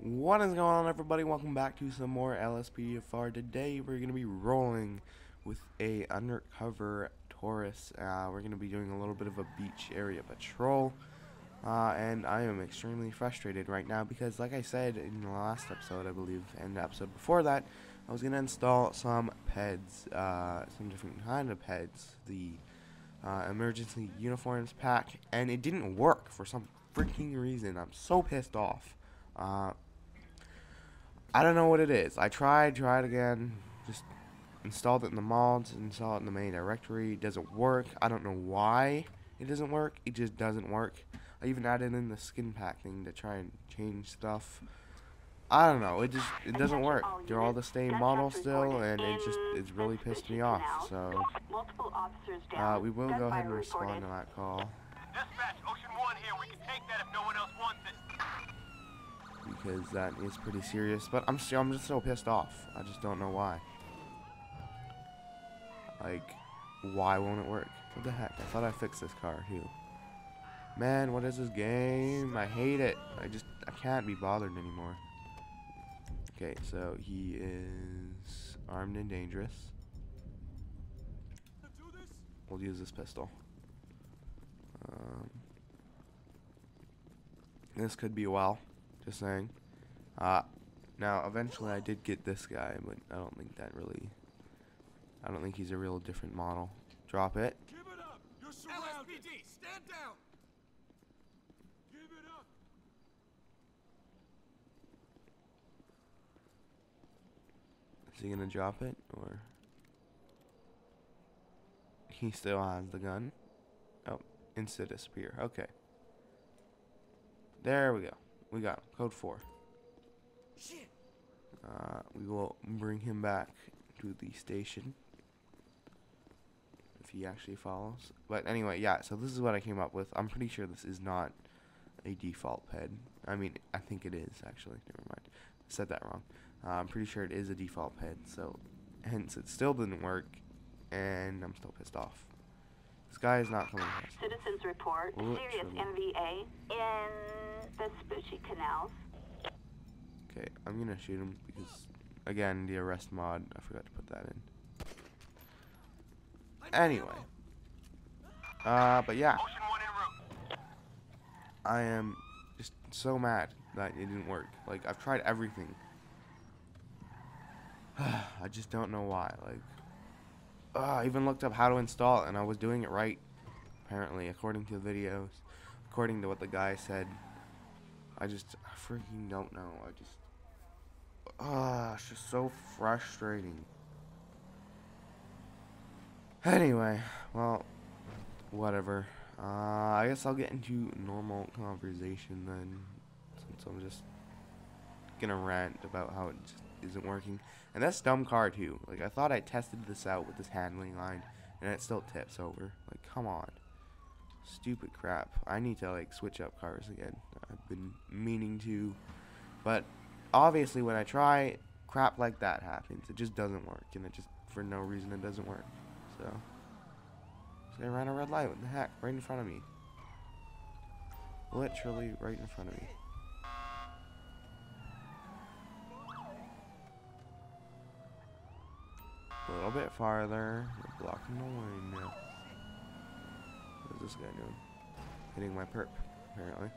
What is going on everybody? Welcome back to some more LSPDFR. Today we're going to be rolling with a undercover Taurus. Uh, we're going to be doing a little bit of a beach area patrol. Uh, and I am extremely frustrated right now because like I said in the last episode I believe and the episode before that I was going to install some PEDs, uh, some different kind of PEDs, the uh, emergency uniforms pack and it didn't work for some freaking reason. I'm so pissed off. Uh, I don't know what it is. I tried, tried again, just installed it in the mods, installed it in the main directory. It doesn't work. I don't know why it doesn't work. It just doesn't work. I even added in the skin pack thing to try and change stuff. I don't know. It just it doesn't work. They're all the same model still, and it just it's really pissed me off. So uh, we will go ahead and respond to that call. Dispatch, Ocean One here. We can take that if no one else wants it. because that is pretty serious. But I'm still, I'm just so pissed off. I just don't know why. Like, why won't it work? What the heck? I thought I fixed this car too. Man, what is this game? I hate it. I just, I can't be bothered anymore. Okay, so he is armed and dangerous. We'll use this pistol. Um, this could be a while. Just saying. Uh, now, eventually I did get this guy, but I don't think that really... I don't think he's a real different model. Drop it. Give it up! You're! LSPD, stand down! Give it up! Is he gonna drop it, or... He still has the gun. Oh, instant disappear. Okay. There we go. We got him. Code 4. Shit! Uh, we will bring him back to the station if he actually follows. But anyway, yeah. So this is what I came up with. I'm pretty sure this is not a default ped. I mean, I think it is actually. Never mind. I said that wrong. Uh, I'm pretty sure it is a default ped. So hence it still didn't work, and I'm still pissed off. This guy is not coming. fast. Citizens report serious MVA in the Vespucci canals. Okay, I'm gonna shoot him because, again, the arrest mod. I forgot to put that in. Anyway. Uh, but yeah, Ocean One en route. I am just so mad that it didn't work. Like I've tried everything. I just don't know why. Like, uh, I even looked up how to install it, and I was doing it right. Apparently, according to the videos, according to what the guy said. I just I freaking don't know. I just, ah, it's just so frustrating. Anyway, well, whatever. Uh, I guess I'll get into normal conversation then, since I'm just gonna rant about how it just isn't working. And that's dumb car too. Like I thought I tested this out with this handling line, and it still tips over. Like come on, stupid crap. I need to like switch up cars again. I've been meaning to, but obviously when I try, crap like that happens. It just doesn't work, and it just for no reason it doesn't work. So. This guy ran a red light. What the heck? Right in front of me. Literally right in front of me. A little bit farther. You're blocking the line now. What is this guy doing? Hitting my perp, apparently.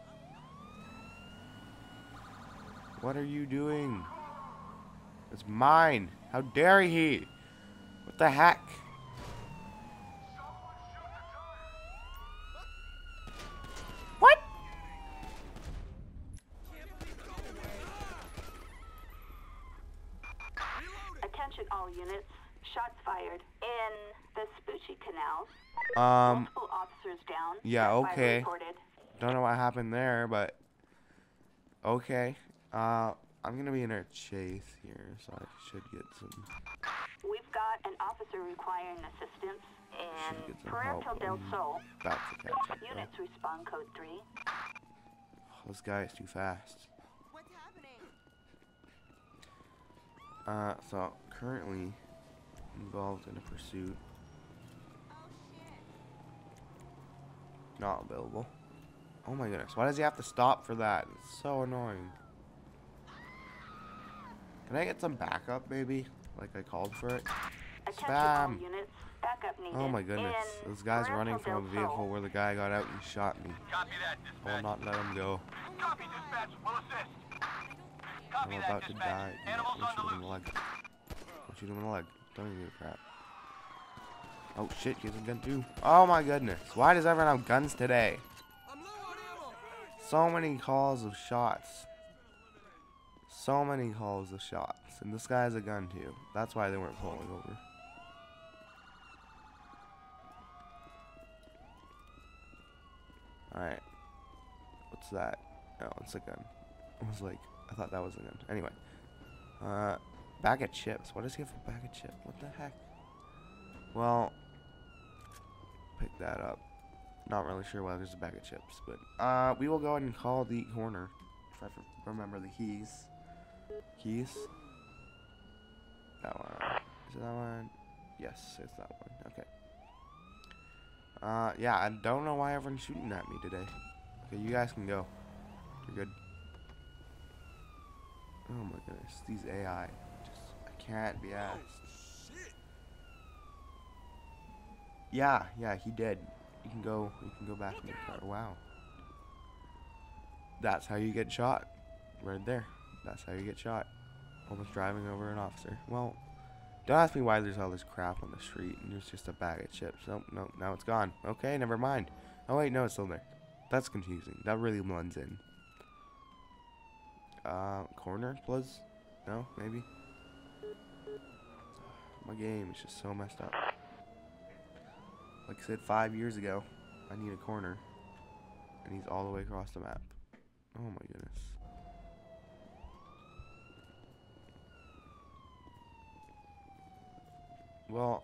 What are you doing? It's mine. How dare he? What the heck? What? Attention all units. Shots fired in the Vespucci canals. Um, down. yeah, okay. Don't know what happened there, but okay. Uh, I'm gonna be in a chase here, so I should get some. We've got an officer requiring assistance in get help. del Sol. about to catch though. Units respond code 3. Oh, this guy is too fast. What's happening? Uh, so currently involved in a pursuit. Not available. Oh my goodness. Why does he have to stop for that? It's so annoying. Can I get some backup, maybe? Like I called for it? Attention all Spam. units. Backup needed. Oh my goodness. in This guy's running from a vehicle where the guy got out and shot me. I will dispatch. not let him go. Copy, dispatch. We'll assist. I'm Copy that, about to die. Yeah, Animals don't on shoot the him in the loose. leg. Don't shoot him in the leg. Don't even give a crap. Oh shit, he has a gun too. Oh my goodness. Why does everyone have guns today? So many calls of shots. So many calls of shots. And this guy has a gun too. That's why they weren't pulling over. Alright. What's that? Oh, it's a gun. I was like, I thought that was a gun. Anyway. Uh, bag of chips. What does he have for bag of chips? What the heck? Well, pick that up. Not really sure why there's a bag of chips, but uh, we will go ahead and call the coroner. If I remember the keys. Keys. That one. Is that one? Yes, it's that one. Okay. Uh, yeah, I don't know why everyone's shooting at me today. Okay, you guys can go. You're good. Oh my goodness, these AI. Just, I can't be asked. Oh, shit. Yeah, yeah, he did. You can go. You can go back in the car. Wow. That's how you get shot, right there. That's how you get shot. Almost driving over an officer. Well, don't ask me why there's all this crap on the street and there's just a bag of chips. Nope, nope. Now it's gone. Okay, never mind. Oh wait, no, it's still there. That's confusing. That really blends in. Uh, coroner, please? No, maybe. My game is just so messed up. Like I said five years ago, I need a coroner. And he's all the way across the map. Oh my goodness. Well,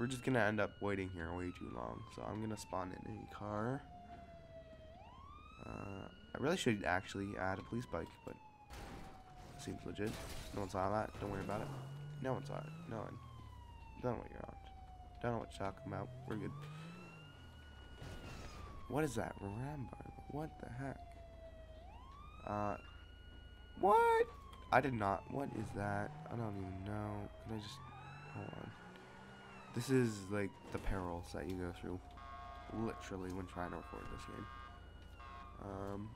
we're just gonna end up waiting here way too long. So I'm gonna spawn in a car. Uh, I really should actually add a police bike, but seems legit. No one saw that. Don't worry about it. No one saw it. No one. Don't you're on. Don't know what you're talking about. We're good. What is that? Rambo. What the heck? Uh, what? I did not. What is that? I don't even know. Can I just hold on? This is like the perils that you go through, literally, when trying to record this game. Um,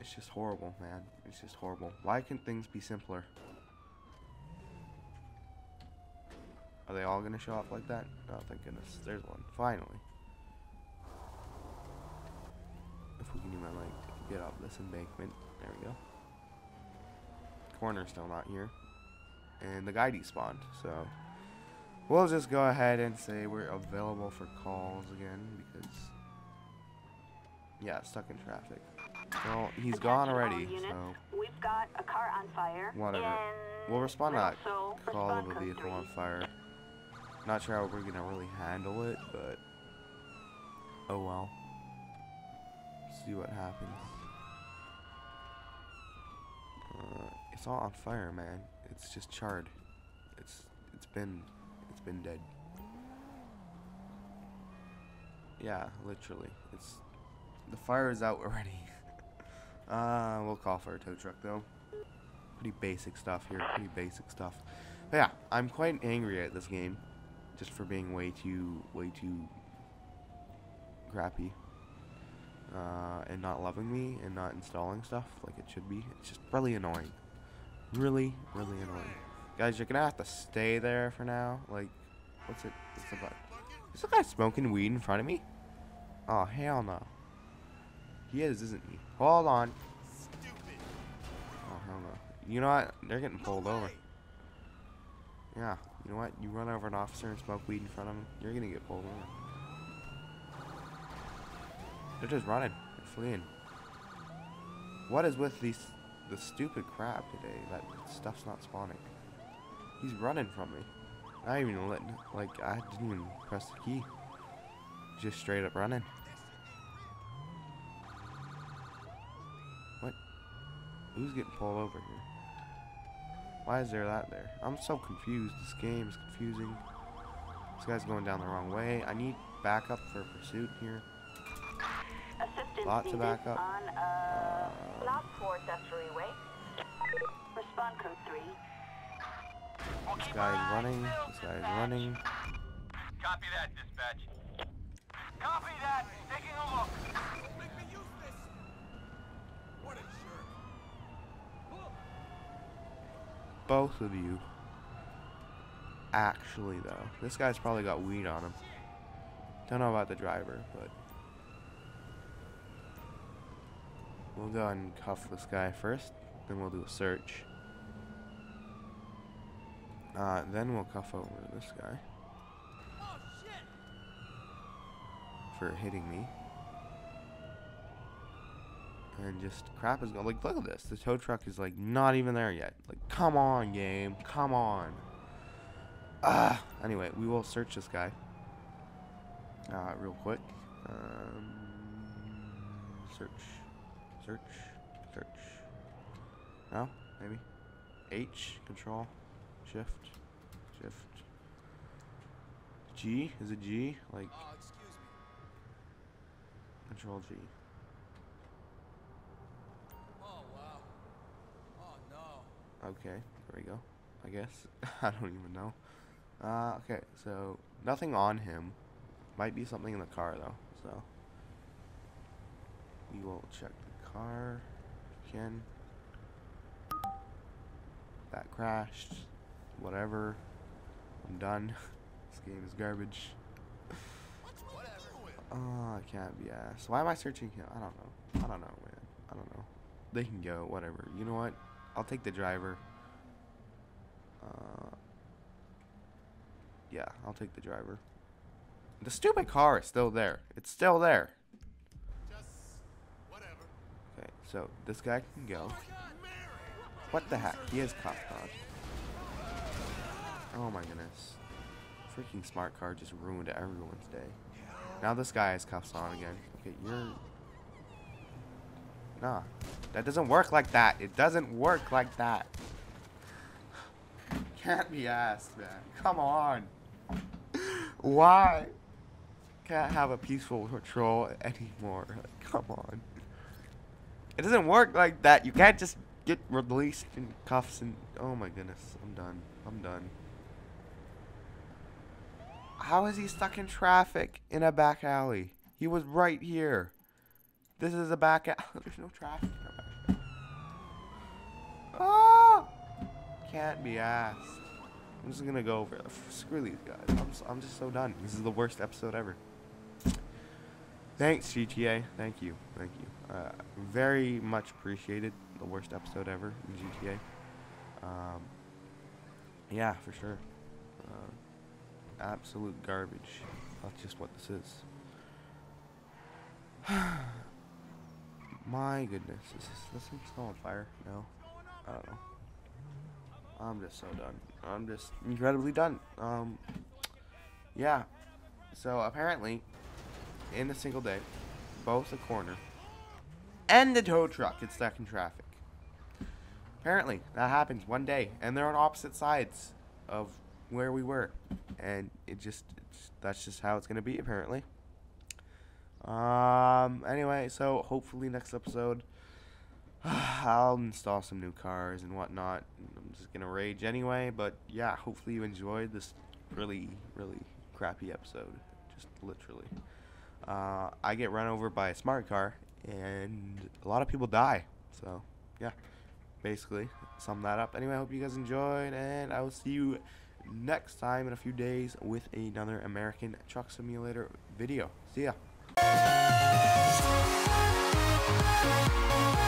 it's just horrible, man. It's just horrible. Why can't things be simpler? Are they all gonna show up like that? Oh, thank goodness. There's one. Finally. If we can even, like, get up this embankment. There we go. Coroner's still not here. And the guy despawned, so... We'll just go ahead and say we're available for calls again, because... Yeah, stuck in traffic. Well, he's gone already, so... We've got a car on fire. Whatever. We'll respond to that call of a vehicle on fire. Not sure how we're gonna really handle it, but oh well. See what happens. Uh, it's all on fire, man. It's just charred. It's it's been it's been dead. Yeah, literally. It's the fire is out already. uh, we'll call for a tow truck though pretty basic stuff here, pretty basic stuff. But yeah, I'm quite angry at this game, just for being way too, way too crappy, uh, and not loving me and not installing stuff like it should be. It's just really annoying, really, really annoying. Guys, you're gonna have to stay there for now. Like, what's it? What's the button? Is the guy smoking weed in front of me? Oh hell no. He is, isn't he? Hold on. Oh hell no. You know what? They're getting pulled over. Yeah. You know what? You run over an officer and smoke weed in front of him, you're gonna get pulled over. They're just running. They're fleeing. What is with these the stupid crap today? That stuff's not spawning. He's running from me. I even letting like I didn't even press the key. Just straight up running. What? Who's getting pulled over here? Why is there that there? I'm so confused. This game is confusing. This guy's going down the wrong way. I need backup for pursuit here. Assistance Lots of backup. on uh, Uh, Block 4 freeway. Respond code 3. We'll This keep guy's running. peeled, This guy's dispatch. running. Copy that, dispatch. Copy that. Taking a look. Make me use this! What a jerk! Both of you. Actually, though, this guy's probably got weed on him. Don't know about the driver, but we'll go ahead and cuff this guy first. Then we'll do a search. Uh, then we'll cuff over this guy Oh for hitting me. And just crap is going. Like, look at this. The tow truck is like not even there yet. Like, come on, game. Come on. Ah. Anyway, we will search this guy. Uh, real quick. Um, search. Search. Search. No? Maybe? H. Control. Shift. Shift. G? Is it G? Like, excuse me. Control G. Oh wow. Oh no. Okay, there we go. I guess. I don't even know. Uh, okay, so nothing on him. Might be something in the car though, so we will check the car again. That crashed. Whatever. I'm done. this game is garbage. Oh, I can't be asked. Why am I searching him? I don't know. I don't know, man. I don't know. They can go, whatever. You know what? I'll take the driver. Uh, yeah, I'll take the driver. The stupid car is still there. It's still there. Okay, so this guy can go. What the heck? He is cuffed on. Oh my goodness. Freaking smart car just ruined everyone's day. Now this guy has cuffs on again. Okay, you're... Nah. That doesn't work like that. It doesn't work like that. Can't be asked, man. Come on. Why? Can't have a peaceful patrol anymore. Like, come on. It doesn't work like that. You can't just get released in cuffs and oh my goodness, I'm done. I'm done. How is he stuck in traffic in a back alley? He was right here. This is a back alley. There's no in a. Ah! Can't be asked. I'm just gonna go over. Screw these guys. I'm, s- I'm just so done. This is the worst episode ever. Thanks, GTA. Thank you. Thank you. Uh, very much appreciated. The worst episode ever in GTA. Um, yeah, for sure. Uh, absolute garbage. That's just what this is. My goodness. Is this, this thing still on fire? No? I don't know. I'm just so done. I'm just incredibly done. Um, yeah. So apparently, in a single day, both the coroner and the tow truck get stuck in traffic. Apparently, that happens one day, and they're on opposite sides of where we were, and it just that's just how it's gonna be apparently. Um. Anyway, so hopefully next episode, I'll install some new cars and whatnot. I'm just gonna rage anyway, but yeah, hopefully you enjoyed this really, really crappy episode. Just literally. Uh, I get run over by a smart car, and a lot of people die. So, yeah, basically, sum that up. Anyway, I hope you guys enjoyed, and I will see you next time in a few days with another American Truck Simulator video. See ya.《そうなるほど》